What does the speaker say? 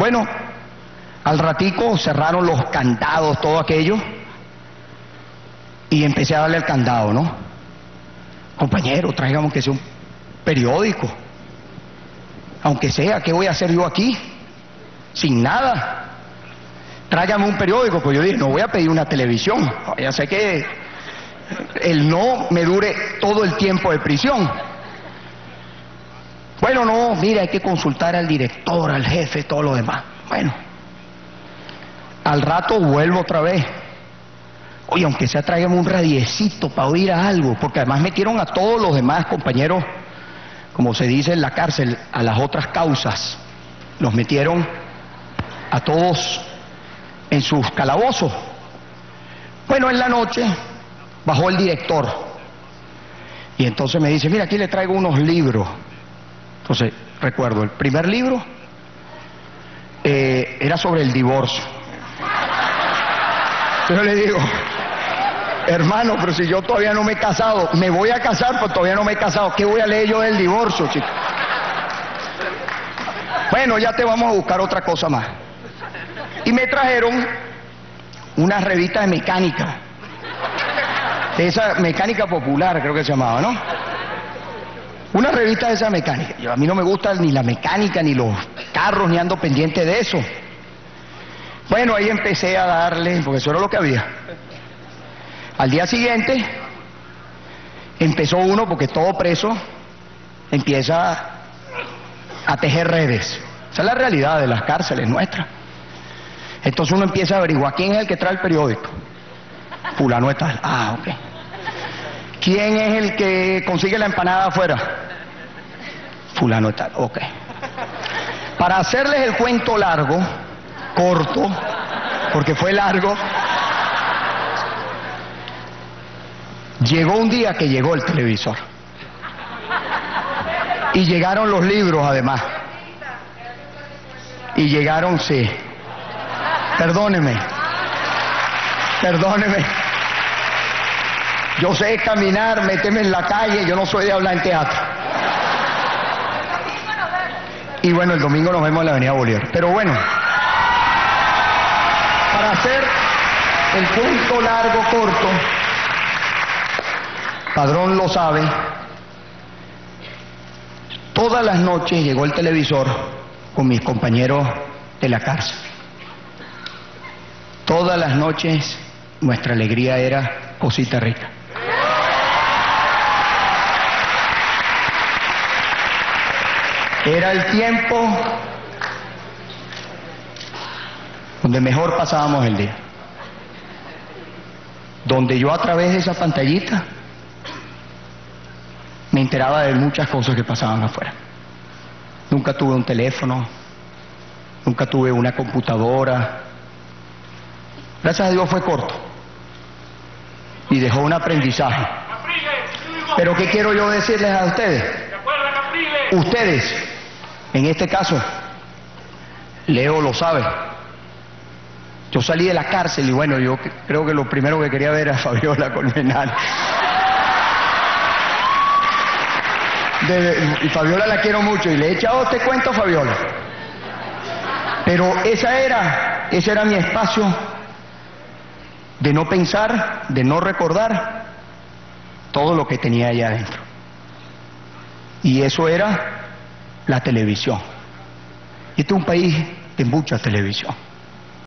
Bueno, al ratico cerraron los candados, todo aquello, y empecé a darle el candado, ¿no? Compañero, tráigame que sea un periódico. Aunque sea, ¿qué voy a hacer yo aquí? Sin nada. Tráigame un periódico, pues yo dije, no voy a pedir una televisión. Ya sé que el no me dure todo el tiempo de prisión. Bueno, no, mira, hay que consultar al director, al jefe, todo lo demás. Bueno, al rato vuelvo otra vez. Oye, aunque sea tráigame un radiecito para oír algo, porque además metieron a todos los demás compañeros, como se dice en la cárcel, a las otras causas. Los metieron a todos en sus calabozos. Bueno, en la noche bajó el director y entonces me dice, mira, aquí le traigo unos libros. Entonces, recuerdo, el primer libro eh, era sobre el divorcio. Yo le digo, hermano, pero si yo todavía no me he casado, me voy a casar, pero todavía no me he casado, ¿qué voy a leer yo del divorcio, chico? Bueno, ya te vamos a buscar otra cosa más. Y me trajeron una revista de mecánica, de esa mecánica popular, creo que se llamaba, ¿no? Una revista de esa mecánica. Yo, a mí no me gusta ni la mecánica, ni los carros, ni ando pendiente de eso. Bueno, ahí empecé a darle, porque eso era lo que había. Al día siguiente empezó uno, porque todo preso empieza a tejer redes. Esa es la realidad de las cárceles nuestras. Entonces uno empieza a averiguar quién es el que trae el periódico. Fulano tal. Ah, ok. ¿Quién es el que consigue la empanada afuera? Fulano tal. Ok. Para hacerles el cuento largo, corto, porque fue largo, llegó un día que llegó el televisor. Y llegaron los libros además. Y llegaron, sí. Perdóneme. Perdóneme. Yo sé caminar, méteme en la calle, yo no soy de hablar en teatro. Y bueno, el domingo nos vemos en la Avenida Bolívar. Pero bueno, para hacer el punto largo, corto, Padrón lo sabe, todas las noches llegó el televisor con mis compañeros de la cárcel. Todas las noches nuestra alegría era cosita rica. Era el tiempo donde mejor pasábamos el día. Donde yo a través de esa pantallita me enteraba de muchas cosas que pasaban afuera. Nunca tuve un teléfono, nunca tuve una computadora. Gracias a Dios fue corto y dejó un aprendizaje. Pero ¿qué quiero yo decirles a ustedes? Ustedes, en este caso, Leo lo sabe. Yo salí de la cárcel y bueno, yo creo que lo primero que quería ver era Fabiola Colmenar. y Fabiola la quiero mucho y le he echado este cuento a Fabiola. Pero esa era, ese era mi espacio de no pensar, de no recordar todo lo que tenía allá adentro. Y eso era la televisión. Y este es un país de mucha televisión.